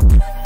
Thank